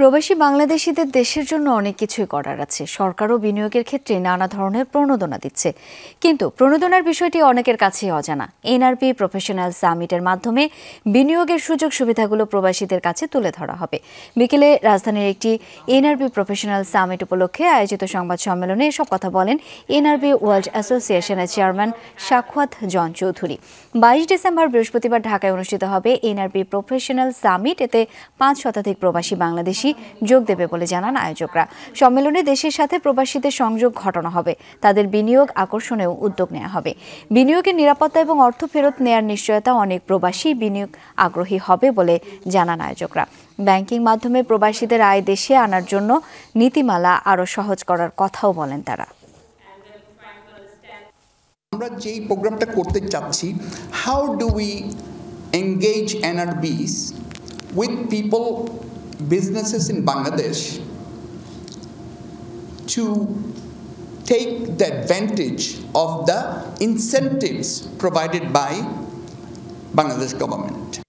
প্রবাসী বাংলাদেশিদের দেশের জন্য অনেক কিছুই করার আছে। সরকারও বিনিয়োগের ক্ষেত্রে নানা ধরনের প্রণোদনা দিচ্ছে। কিন্তু প্রণোদনার বিষয়টি অনেকের কাছেই অজানা। এনআরপি, প্রফেশনাল সামিটের মাধ্যমে বিনিয়োগের সুযোগ সুবিধাগুলো প্রবাসীদের কাছে তুলে ধরা হবে। বিকেলে রাজধানীর একটি এনআরপি, প্রফেশনাল সামিট উপলক্ষে আয়োজিত সংবাদ সম্মেলনে এসব কথা বলেন এনআরপি ওয়ার্ল্ড অ্যাসোসিয়েশনের চেয়ারম্যান সাক্ষাৎ জন চৌধুরী। বাইশ ডিসেম্বর বৃহস্পতিবার ঢাকায় অনুষ্ঠিত হবে এনআরপি প্রফেশনাল সামিট। এতে পাঁচ শতাধিক প্রবাসী বাংলাদেশি যোগ দেবে বলে জানান আয়োজকরা। সম্মেলনে দেশের সাথে প্রবাসীদের সংযোগ ঘটানো হবে। তাদের বিনিয়োগ আকর্ষণেও উদ্যোগ নেওয়া হবে। বিনিয়োগের নিরাপত্তা এবং অর্থ ফেরত নেয়ার নিশ্চয়তা অনেক প্রবাসী বিনিয়োগ আগ্রহী হবে বলে জানান আয়োজকরা। ব্যাংকিং মাধ্যমে প্রবাসীদের আয় দেশে আনার জন্য নীতিমালা আরও সহজ করার কথাও বলেন তারা। আমরা যেই প্রোগ্রামটা করতে চাচ্ছি how do we engage NRBs with people businesses in Bangladesh to take the advantage of the incentives provided by Bangladesh government.